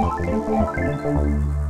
なかなかない。